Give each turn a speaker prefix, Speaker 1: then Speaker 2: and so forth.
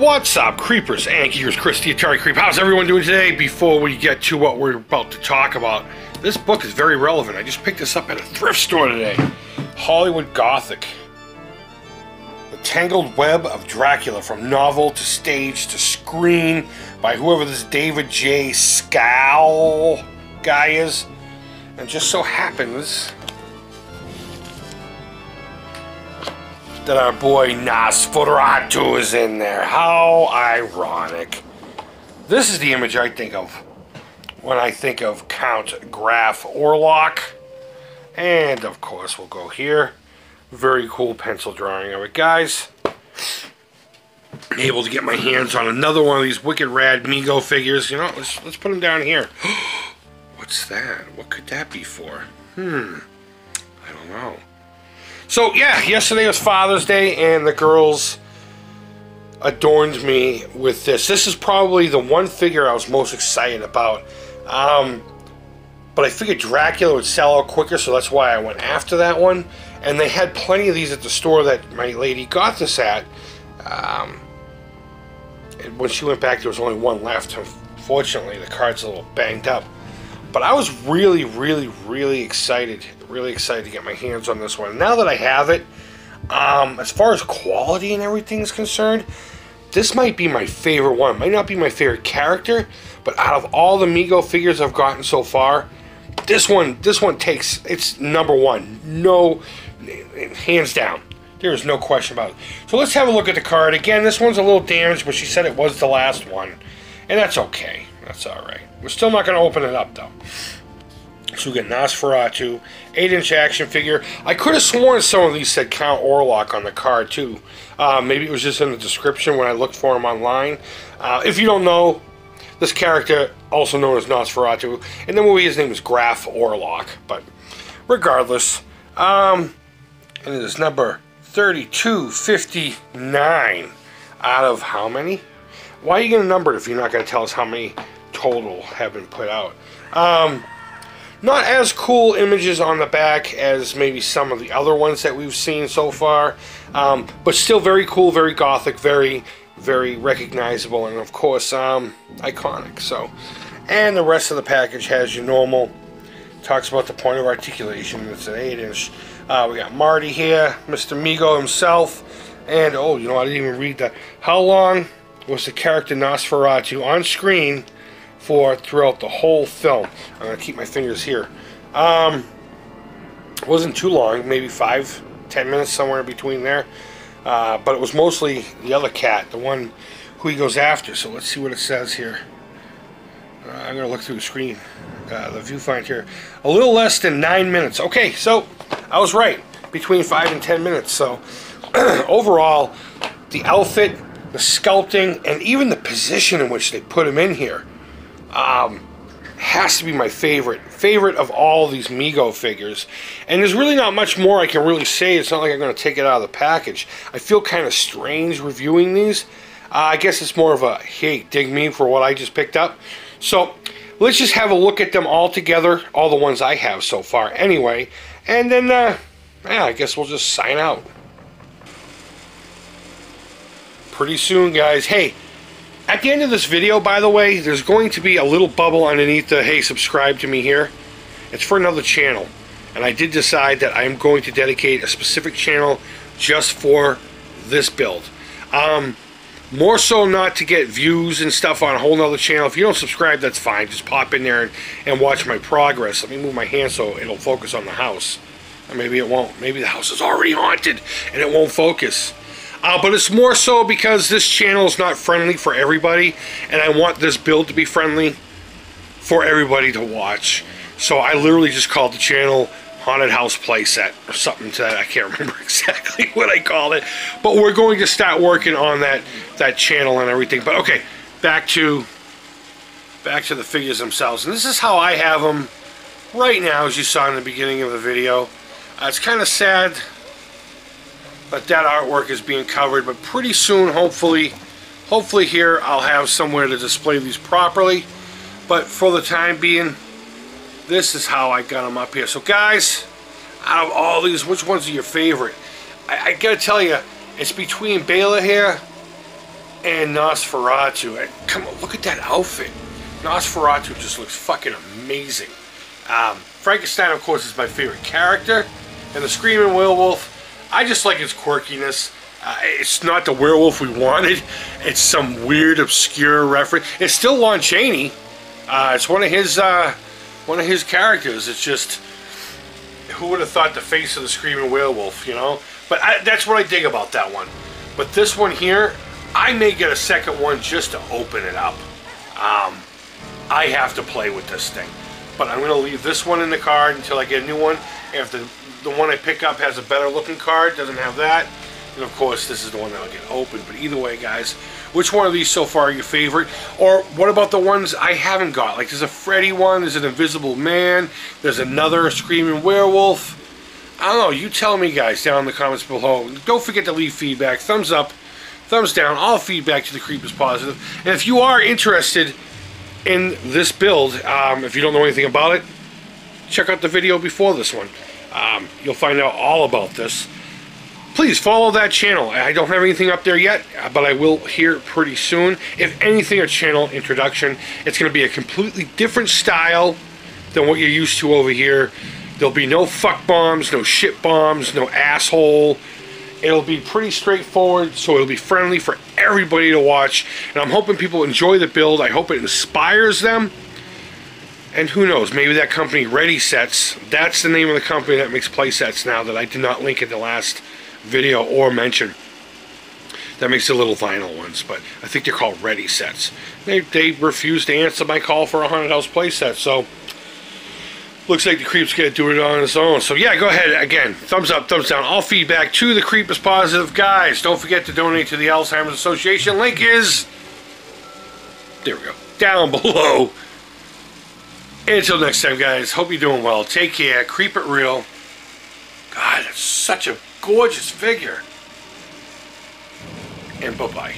Speaker 1: What's up, creepers and geekers? Chris the Atari Creep. How's everyone doing today? Before we get to what we're about to talk about, this book is very relevant. I just picked this up at a thrift store today. Hollywood Gothic. The Tangled Web of Dracula from novel to stage to screen by whoever this David J. Skal guy is. And just so happens that our boy Nosferatu is in there. How ironic. This is the image I think of when I think of Count Graf Orlok. And of course, we'll go here. Very cool pencil drawing of it, guys. Able to get my hands on another one of these wicked rad Mego figures. You know, let's let's put them down here. What's that? What could that be for? Hmm. I don't know. So yeah, yesterday was Father's Day, and the girls adorned me with this. This is probably the one figure I was most excited about. Um, but I figured Dracula would sell out quicker, so that's why I went after that one. And they had plenty of these at the store that my lady got this at. Um, and when she went back, there was only one left. Unfortunately, the card's a little banged up. But I was really, really, really excited, really excited to get my hands on this one. Now that I have it, um, as far as quality and everything is concerned, this might be my favorite one. It might not be my favorite character, but out of all the Mego figures I've gotten so far, this one, this one takes it's number one. No, hands down. There is no question about it. So let's have a look at the card. Again, this one's a little damaged, but she said it was the last one. And that's okay. That's alright. We're still not going to open it up, though. So we get Nosferatu, 8-inch action figure. I could have sworn some of these said Count Orlok on the card, too. Uh, maybe it was just in the description when I looked for him online. Uh, if you don't know, this character, also known as Nosferatu, in the movie his name is Graf Orlok. But regardless, um, and it is number 3259 out of how many? Why are you going to number it if you're not going to tell us how many total have been put out? Um, not as cool images on the back as maybe some of the other ones that we've seen so far, um, but still very cool, very gothic, very, very recognizable, and of course, um, iconic. So, and the rest of the package has your normal. Talks about the point of articulation. It's an 8-inch. Uh, we got Marty here, Mr. Mego himself, and oh, you know, I didn't even read that. How long was the character Nosferatu on screen for throughout the whole film. I'm going to keep my fingers here. Um, wasn't too long, maybe five, ten minutes, somewhere in between there. Uh, but it was mostly the other cat, the one who he goes after. So let's see what it says here. Uh, I'm going to look through the screen, uh, the viewfinder here. A little less than nine minutes. Okay, so I was right. Between five and ten minutes. So overall, the outfit the sculpting, and even the position in which they put him in here um, has to be my favorite. Favorite of all these Mego figures. And there's really not much more I can really say. It's not like I'm going to take it out of the package. I feel kind of strange reviewing these. Uh, I guess it's more of a, hey, dig me for what I just picked up. So let's just have a look at them all together, all the ones I have so far anyway. And then, uh, yeah, I guess we'll just sign out. pretty soon, guys. Hey, at the end of this video, by the way, there's going to be a little bubble underneath the, hey, subscribe to me here. It's for another channel. And I did decide that I'm going to dedicate a specific channel just for this build. Um, more so not to get views and stuff on a whole nother channel. If you don't subscribe, that's fine. Just pop in there and, and watch my progress. Let me move my hand so it'll focus on the house. Or maybe it won't. Maybe the house is already haunted and it won't focus. Uh, but it's more so because this channel is not friendly for everybody, and I want this build to be friendly for everybody to watch. So I literally just called the channel Haunted House Playset or something to that. I can't remember exactly what I called it. But we're going to start working on that that channel and everything. But okay, back to back to the figures themselves. And this is how I have them right now, as you saw in the beginning of the video. Uh, it's kind of sad but that artwork is being covered but pretty soon hopefully hopefully here I'll have somewhere to display these properly but for the time being this is how I got them up here so guys out of all these which ones are your favorite I, I gotta tell you it's between Bela here and Nosferatu. Come on, look at that outfit. Nosferatu just looks fucking amazing. Um, Frankenstein, of course, is my favorite character. And the Screaming Werewolf, I just like its quirkiness. Uh, it's not the werewolf we wanted. It's some weird, obscure reference. It's still Lon Chaney. Uh, it's one of his uh, one of his characters. It's just who would have thought the face of the screaming werewolf, you know? But I, that's what I dig about that one. But this one here, I may get a second one just to open it up. Um, I have to play with this thing. But I'm going to leave this one in the card until I get a new one. If the, one I pick up has a better looking card, doesn't have that, and of course, this is the one that'll get open. But either way, guys, which one of these so far are your favorite? Or what about the ones I haven't got? Like there's a Freddy one, there's an Invisible Man, there's another Screaming Werewolf. I don't know. You tell me, guys, down in the comments below. Don't forget to leave feedback. Thumbs up, thumbs down. All feedback to the creep is positive. And if you are interested in this build, um, if you don't know anything about it, check out the video before this one. Um, you'll find out all about this please follow that channel. I don't have anything up there yet, but I will here pretty soon. If anything, a channel introduction. It's going to be a completely different style than what you're used to over here. There'll be no fuck bombs, no shit bombs, no asshole. It'll be pretty straightforward, so it'll be friendly for everybody to watch. And I'm hoping people enjoy the build. I hope it inspires them. And who knows, maybe that company, Ready Sets, that's the name of the company that makes playsets now that I did not link in the last video or mention. That makes the little vinyl ones, but I think they're called ready sets. They, they refused to answer my call for a haunted house playset, so looks like the creep's gonna do it on his own. So yeah, go ahead again. Thumbs up, thumbs down. All feedback to the creep is positive, guys. Don't forget to donate to the Alzheimer's Association. Link is there we go down below. Until next time, guys. Hope you're doing well. Take care. Creep it real. God, it's such a gorgeous figure. And bye-bye.